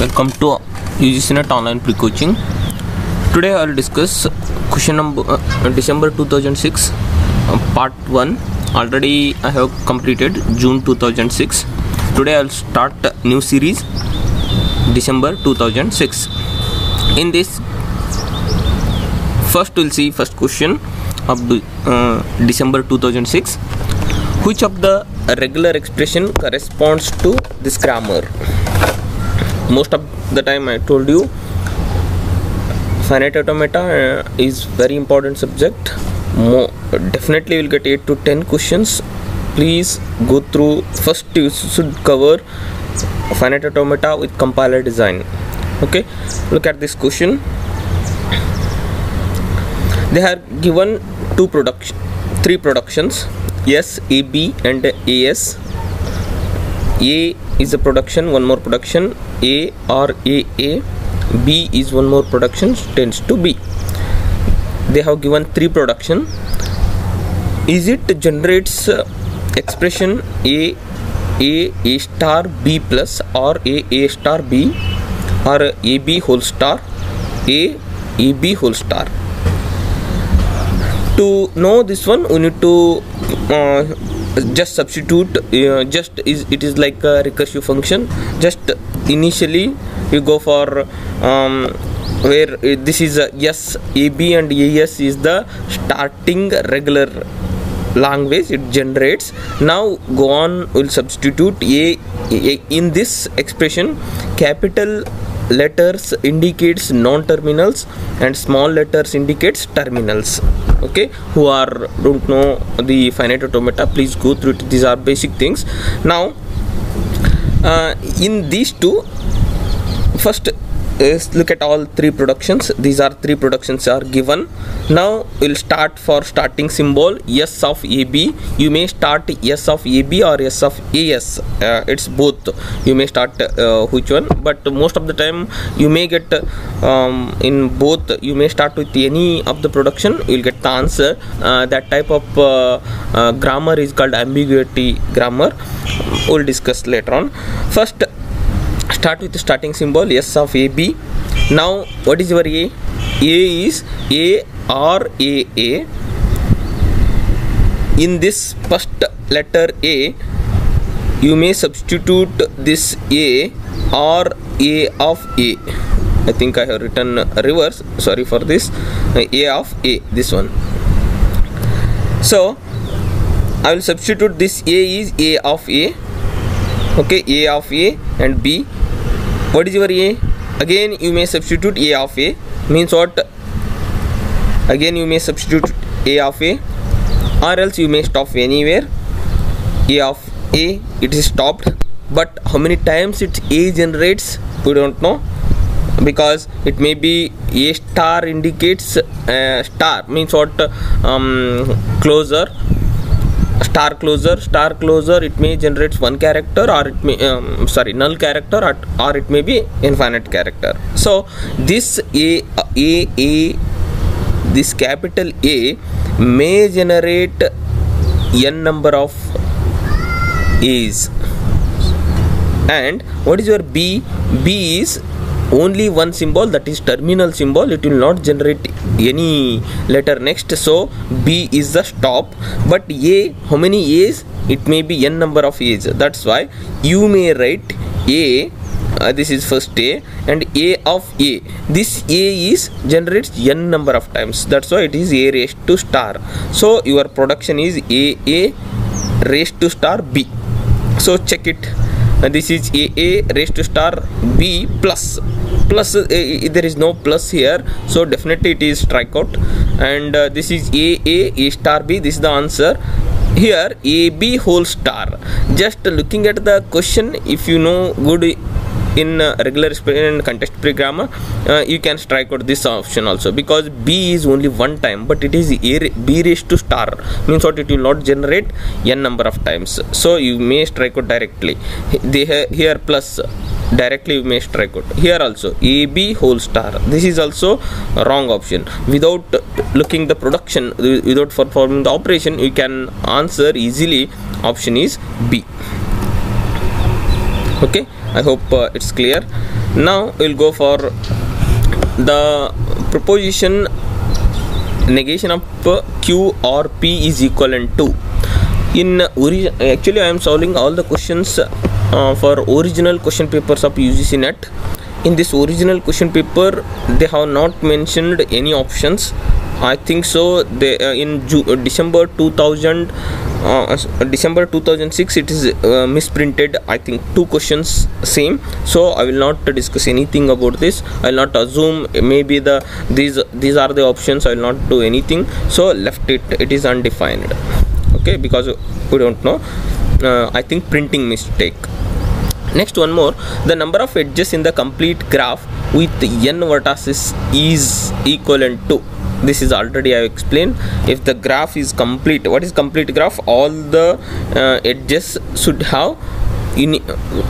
Welcome to UGCNet online pre-coaching. Today I will discuss question number uh, December 2006 uh, part 1. Already I have completed June 2006. Today I will start new series December 2006. In this first we'll see first question of uh, December 2006. Which of the regular expression corresponds to this grammar? Most of the time i told you finite automata uh, is very important subject. Mo- definitely will get 8 to 10 questions. Please go through first you should cover finite automata with compiler design. Okay? Look at this question. They are given two production three productions. S a b and as a is a production one more production. A or a a. B is one more production tends to b. They have given three production. Is it generates uh, expression a a a star b plus or a a star b or a b whole star? A a b whole star. To know this one we need to uh, just substitute uh, just is it is like a recursive function. Just initially you go for um, where uh, this is a yes ab and as is the starting regular language. It generates. Now go on will substitute a, a. In this expression capital letters indicates non-terminals and small letters indicates terminals. Okay? Who are don't know the finite automata please go through it. These are basic things. Now uh, in these two first is look at all three productions. These are three productions are given. Now we'll start for starting symbol s of ab you may start s of ab or s of as uh, it's both. You may start uh, which one. But most of the time you may get um, in both you may start with any of the production you'll get the answer. Uh, that type of uh, uh, grammar is called ambiguity grammar. We'll discuss later on. First start with the starting symbol s of ab now what is your a? A is a or a a. In this first letter a you may substitute this a or a of a. I think i have written reverse. Sorry for this. A of a this one. So i will substitute this a is a of a. Okay a of a and b what is your a? Again you may substitute a of a. Means what? Again you may substitute a of a. Or else you may stop anywhere. A of a it is stopped. But how many times it a generates? We don't know. Because it may be a star indicates uh, star. Means what um, closure star closure star closure it may generates one character or it may um, sorry null character or, or it may be infinite character. So this a a a this capital a may generate n number of a's. And what is your b? B is only one symbol that is terminal symbol. It will not generate any letter next. So b is the stop. But a how many a's? It may be n number of a's. That's why you may write a uh, this is first a and a of a. This a is generates n number of times. That's why it is a raised to star. So your production is a a raised to star b. So check it. Uh, this is a a raised to star b plus plus uh, there is no plus here. So definitely it is strikeout and uh, this is a a a star b. This is the answer. Here a b whole star. Just looking at the question if you know good in uh, regular and context free grammar uh, you can strike out this option also. Because b is only one time but it is a b raised to star. Means what? It will not generate n number of times. So you may strike out directly. They here plus directly we may strike out. Here also ab whole star. This is also wrong option. Without looking the production without performing the operation you can answer easily option is b. Okay? I hope uh, it's clear. Now we'll go for the proposition negation of q or p is equivalent to in actually i am solving all the questions uh, for original question papers of ugc net. In this original question paper they have not mentioned any options. I think so they uh, in Ju- uh, december 2000 uh, december 2006 it is uh, misprinted i think two questions same. So i will not discuss anything about this. I will not assume maybe the these these are the options i will not do anything. So left it it is undefined. Okay because we don't know uh, i think printing mistake. Next one more. The number of edges in the complete graph with n vertices is equivalent to this is already i explained. If the graph is complete what is complete graph? All the uh, edges should have uni-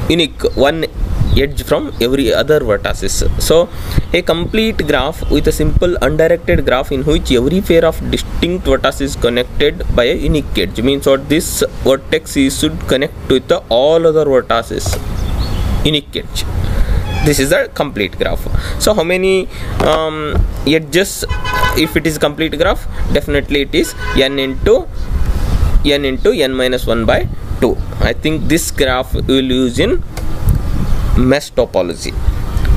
unique one edge from every other vertices. So a complete graph with a simple undirected graph in which every pair of distinct vertices connected by a unique edge means what this vertex is should connect with the all other vertices. Unique edge. This is the complete graph. So how many um, edges if it is complete graph? Definitely it is n into n into n minus 1 by 2 i think this graph we will use in mesh topology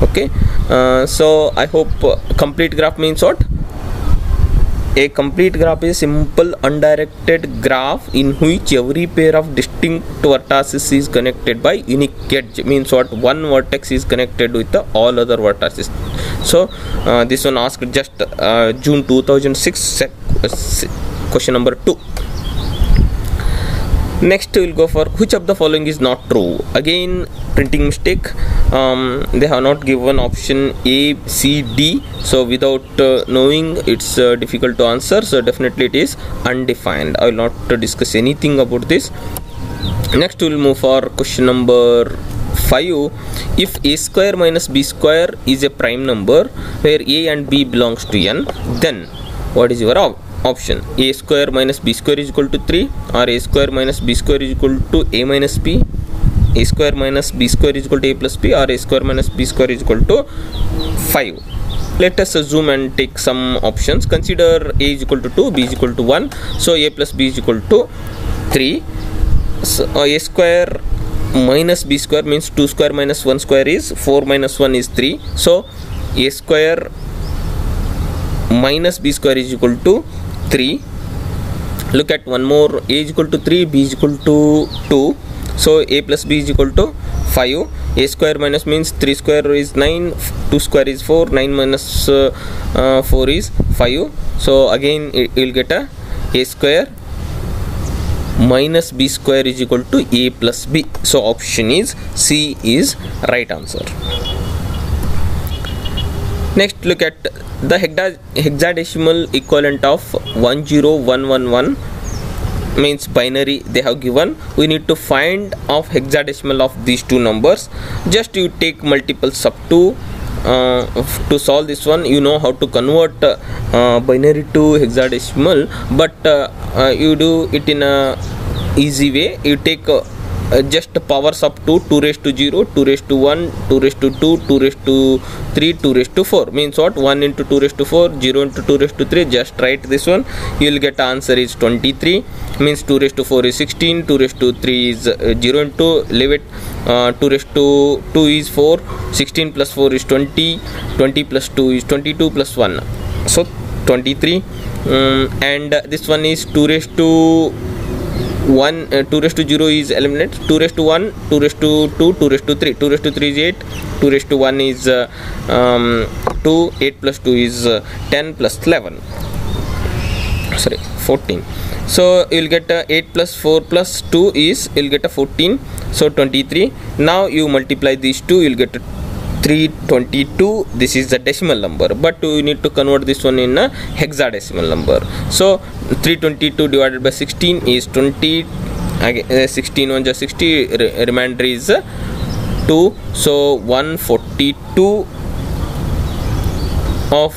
okay uh, so i hope uh, complete graph means what a complete graph is simple undirected graph in which every pair of distinct vertices is connected by unique edge means what one vertex is connected with the all other vertices so uh, this one asked just uh, june 2006 sec- uh, se- question number 2 next we'll go for which of the following is not true. Again printing mistake. Um, they have not given option a c d. So without uh, knowing it's uh, difficult to answer. So definitely it is undefined. I will not uh, discuss anything about this. Next we'll move for question number 5 if a square minus b square is a prime number where a and b belongs to n then what is your option a square minus b square is equal to 3 or a square minus b square is equal to a minus b a square minus b square is equal to a plus b or a square minus b square is equal to 5 let us assume and take some options consider a is equal to 2 b is equal to 1 so a plus b is equal to 3 so, uh, a square minus b square means 2 square minus 1 square is 4 minus 1 is 3 so a square minus b square is equal to 3 look at one more a is equal to 3 b is equal to 2 so a plus b is equal to 5 a square minus means 3 square is 9 2 square is 4 9 minus uh, uh, 4 is 5 so again you will get a a square minus b square is equal to a plus b. So option is c is right answer next look at the hexad- hexadecimal equivalent of 10111 means binary they have given. We need to find of hexadecimal of these two numbers. Just you take multiple sub 2 uh, to solve this one you know how to convert uh, uh, binary to hexadecimal but uh, uh, you do it in a easy way. You take uh, uh, just powers up to 2 raised to 0 2 raised to 1 2 raised to 2 2 raised to 3 2 raised to 4 means what 1 into 2 raised to 4 0 into 2 raised to 3 just write this one you will get answer is 23 means 2 raised to 4 is 16 2 raised to 3 is uh, 0 into leave it uh, 2 raised to 2 is 4 16 plus 4 is 20 20 plus 2 is 22 plus 1 so 23 um, and uh, this one is 2 raised to 1 uh, 2 raised to 0 is eliminated. 2 raised to 1 2 raised to 2 2 raised to 3 2 raised to 3 is 8 2 raised to 1 is uh, um, 2 8 plus 2 is uh, 10 plus 11 sorry 14 so you'll get uh, 8 plus 4 plus 2 is you'll get a 14 so 23 now you multiply these two you'll get 322 this is the decimal number. But you need to convert this one in a hexadecimal number. So 322 divided by 16 is 20 again, uh, 16 1 just 60 re- remainder is uh, 2 so 142 of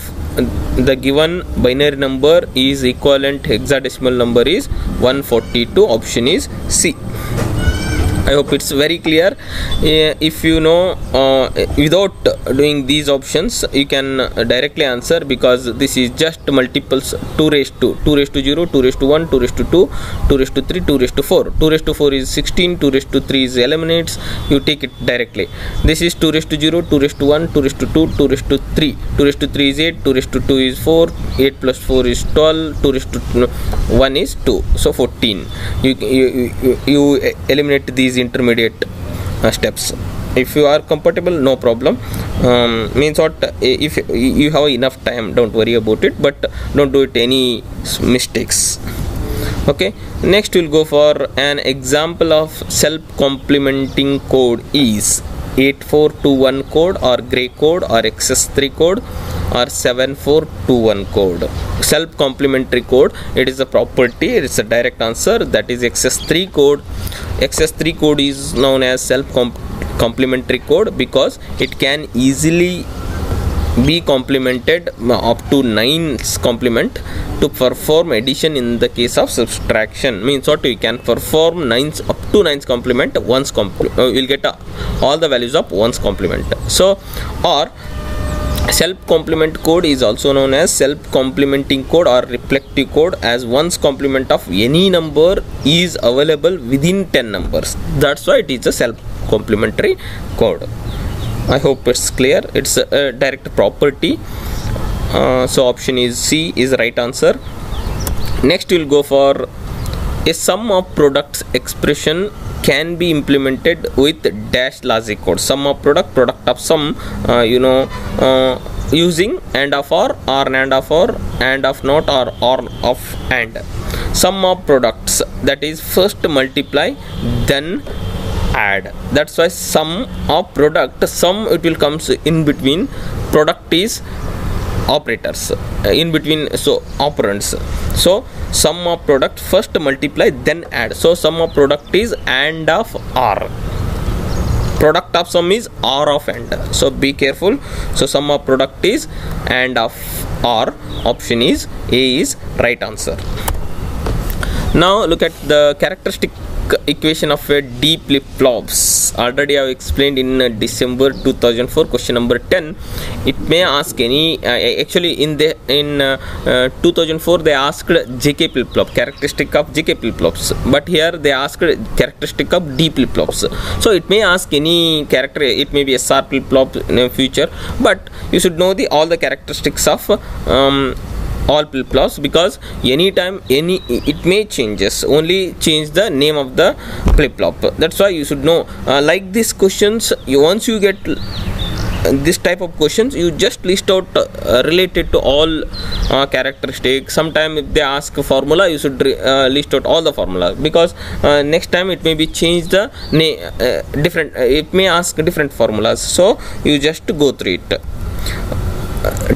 the given binary number is equivalent hexadecimal number is 142 option is c i hope it's very clear uh, if you know uh, without doing these options you can directly answer because this is just multiples 2 raised to 2 raised to 0 2 raised to 1 2 raised to 2 2 raised to 3 2 raised to 4 2 raised to 4 is 16 2 raised to 3 is eliminates you take it directly this is 2 raised to 0 2 raised to 1 2 raised to 2 2 raised to 3 2 raised to 3 is 8 2 raised to 2 is 4 8 plus 4 is 12 2 raised to 1 is 2 so 14 you you, you, you eliminate these intermediate uh, steps. If you are comfortable no problem. Um, means what if you have enough time don't worry about it but don't do it any mistakes. Okay? Next we'll go for an example of self complementing code is 8421 code or gray code or xs3 code or 7421 code self complementary code. It is a property it is a direct answer that is xs3 code. Xs3 code is known as self complementary code because it can easily be complemented up to 9's complement to perform addition in the case of subtraction. Means what? You can perform 9's up to 9's complement once compl- uh, you'll get uh, all the values of one's complement. So or self complement code is also known as self complementing code or reflective code as one's complement of any number is available within 10 numbers. That's why it is a self complementary code i hope it's clear. It's a, direct property. Uh, so option is c is the right answer. Next we'll go for a sum of products expression can be implemented with dash logic code. Sum of product product of sum uh, you know uh, using and of or or and of or and of not or or of and. Sum of products that is first multiply then add that's why sum of product sum it will comes in between product is operators uh, in between so operands. So sum of product first multiply then add. So sum of product is and of or. Product of sum is or of and. So be careful. So sum of product is and of or. Option is a is right answer. Now look at the characteristic equation of a d flip flops. Already i have explained in uh, december 2004 question number 10 it may ask any uh, actually in the in uh, 2004 they asked jk flip flop characteristic of jk flip flops. But here they asked characteristic of d flip flops. So it may ask any character it may be a sr flip flop in future. But you should know the all the characteristics of um, all flip flops because anytime any it may changes. Only change the name of the flip flop that's why you should know uh, like these questions you once you get this type of questions you just list out uh, related to all uh, characteristics sometime if they ask formula you should uh, list out all the formula because uh, next time it may be changed the uh, different it may ask different formulas. So you just go through it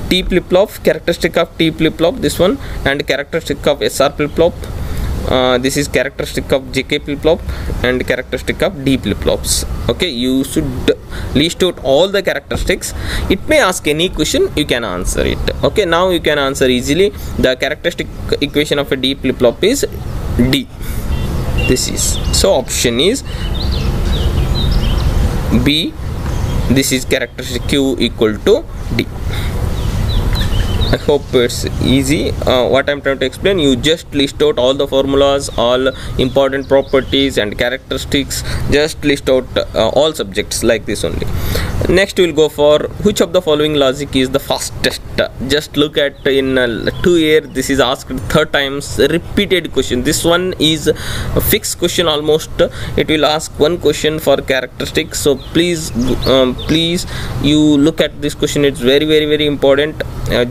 T flip flop characteristic of T flip flop this one and characteristic of SR flip flop uh, this is characteristic of JK flip flop and characteristic of D flip flops okay you should list out all the characteristics. It may ask any question you can answer it. Okay now you can answer easily. The characteristic equation of a D flip flop is D. This is so option is B. This is characteristic Q equal to D I hope it's easy. Uh, what I'm trying to explain, you just list out all the formulas, all important properties and characteristics. Just list out uh, all subjects like this only. Next, we'll go for which of the following logic is the fastest. Just look at in uh, two year. This is asked third times, repeated question. This one is a fixed question almost. It will ask one question for characteristics. So please, um, please, you look at this question. It's very, very, very important.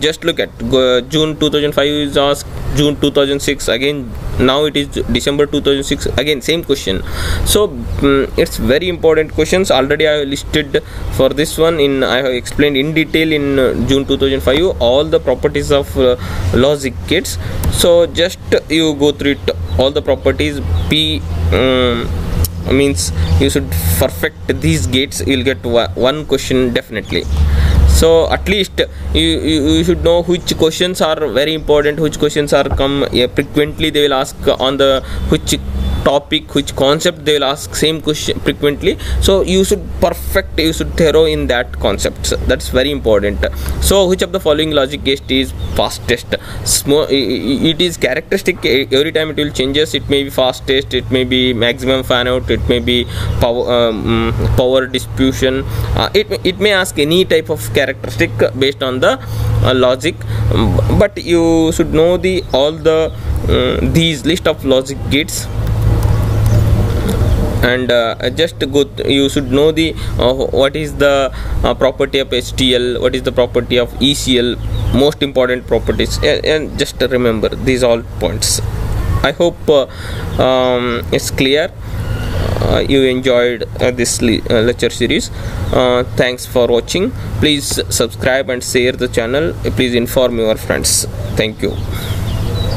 just look at uh, June 2005 is asked June 2006 again now it is December 2006 again same question. So um, it's very important questions. Already I listed for this one in I have explained in detail in uh, June 2005 all the properties of uh, logic gates so just you go through it all the properties P um, means you should perfect these gates. You'll get one question definitely so at least you, you, you, should know which questions are very important which questions are come yeah, frequently they will ask on the which topic which concept they will ask same question frequently. So you should perfect you should thorough in that concept. That's very important. So which of the following logic gate is fastest? It is characteristic every time it will changes it may be fastest it may be maximum fan out it may be power um, power distribution. Uh, it, it may ask any type of characteristic based on the uh, logic. But you should know the all the uh, these list of logic gates and uh, just go you should know the uh, what is the uh, property of HTL what is the property of ECL most important properties and, and just remember these all points. I hope uh, um, it's clear. Uh, you enjoyed uh, this le- lecture series. Thanks for watching. Please subscribe and share the channel. Please inform your friends. Thank you